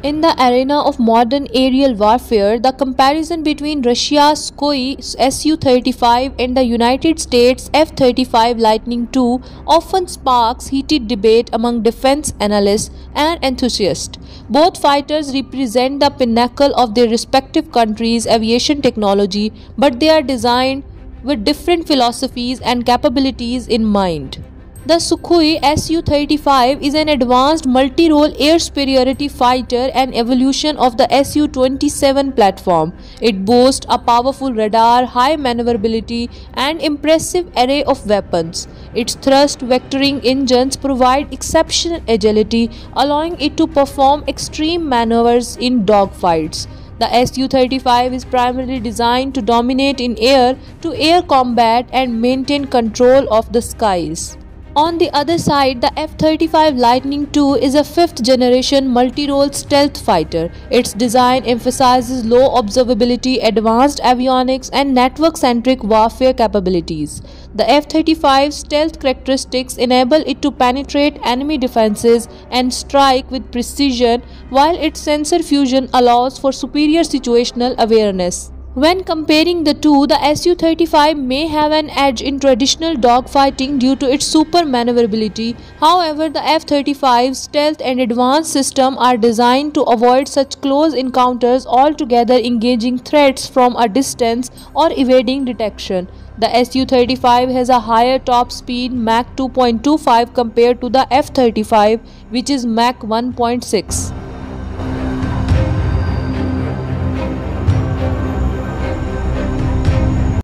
In the arena of modern aerial warfare, the comparison between Russia's Sukhoi Su-35 and the United States F-35 Lightning II often sparks heated debate among defense analysts and enthusiasts. Both fighters represent the pinnacle of their respective countries' aviation technology, but they are designed with different philosophies and capabilities in mind. The Sukhoi Su-35 is an advanced multi-role air superiority fighter and evolution of the Su-27 platform. It boasts a powerful radar, high maneuverability and impressive array of weapons. Its thrust vectoring engines provide exceptional agility, allowing it to perform extreme maneuvers in dogfights. The Su-35 is primarily designed to dominate in air-to-air combat and maintain control of the skies. On the other side, the F-35 Lightning II is a fifth-generation multi-role stealth fighter. Its design emphasizes low observability, advanced avionics, and network-centric warfare capabilities. The F-35's stealth characteristics enable it to penetrate enemy defenses and strike with precision, while its sensor fusion allows for superior situational awareness. When comparing the two, the Su-35 may have an edge in traditional dogfighting due to its super maneuverability. However, the F-35's stealth and advanced system are designed to avoid such close encounters altogether engaging threats from a distance or evading detection. The Su-35 has a higher top speed Mach 2.25 compared to the F-35 which is Mach 1.6.